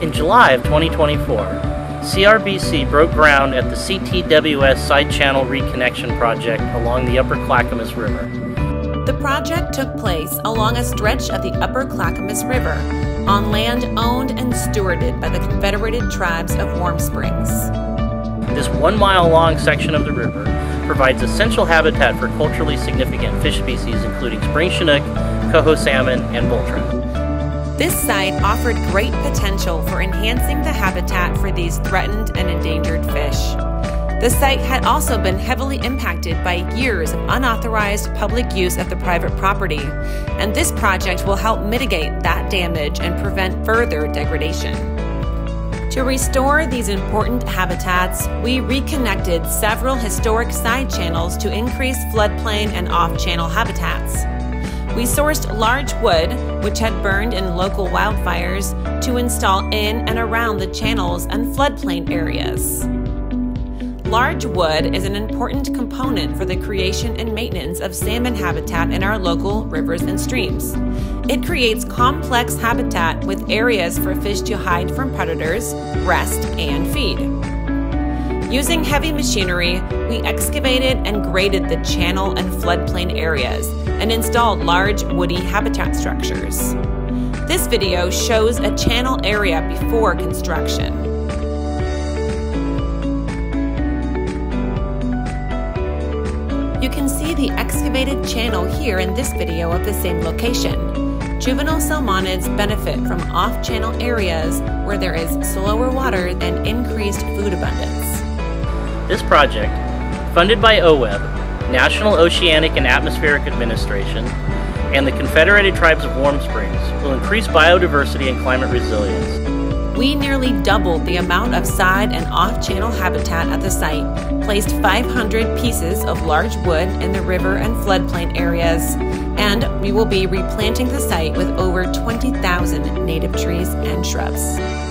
In July of 2024, CRBC broke ground at the CTWS Side Channel Reconnection Project along the Upper Clackamas River. The project took place along a stretch of the Upper Clackamas River on land owned and stewarded by the Confederated Tribes of Warm Springs. This one mile long section of the river provides essential habitat for culturally significant fish species including spring chinook, coho salmon, and bull trout. This site offered great potential for enhancing the habitat for these threatened and endangered fish. The site had also been heavily impacted by years of unauthorized public use of the private property, and this project will help mitigate that damage and prevent further degradation. To restore these important habitats, we reconnected several historic side channels to increase floodplain and off channel habitats. We sourced large wood, which had burned in local wildfires, to install in and around the channels and floodplain areas. Large wood is an important component for the creation and maintenance of salmon habitat in our local rivers and streams. It creates complex habitat with areas for fish to hide from predators, rest, and feed. Using heavy machinery, we excavated and graded the channel and floodplain areas and installed large woody habitat structures. This video shows a channel area before construction. You can see the excavated channel here in this video of the same location. Juvenile salmonids benefit from off-channel areas where there is slower water and increased food abundance. This project, funded by OWEB, National Oceanic and Atmospheric Administration, and the Confederated Tribes of Warm Springs, will increase biodiversity and climate resilience we nearly doubled the amount of side and off channel habitat at the site, placed 500 pieces of large wood in the river and floodplain areas, and we will be replanting the site with over 20,000 native trees and shrubs.